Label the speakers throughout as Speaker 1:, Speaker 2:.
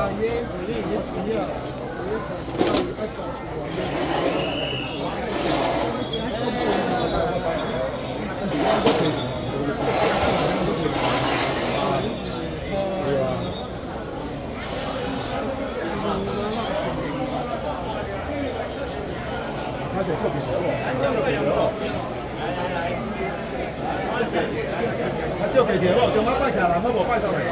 Speaker 1: 好啦，约回去约回去了，他写作品给我，来来来，他就给钱了，中午拜卡了，那我拜到没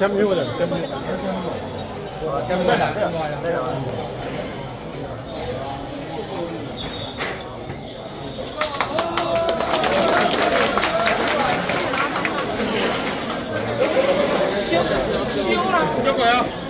Speaker 1: chăm hưu rồi chăm hưu chăm hưu đây rồi Shoot! Shoot!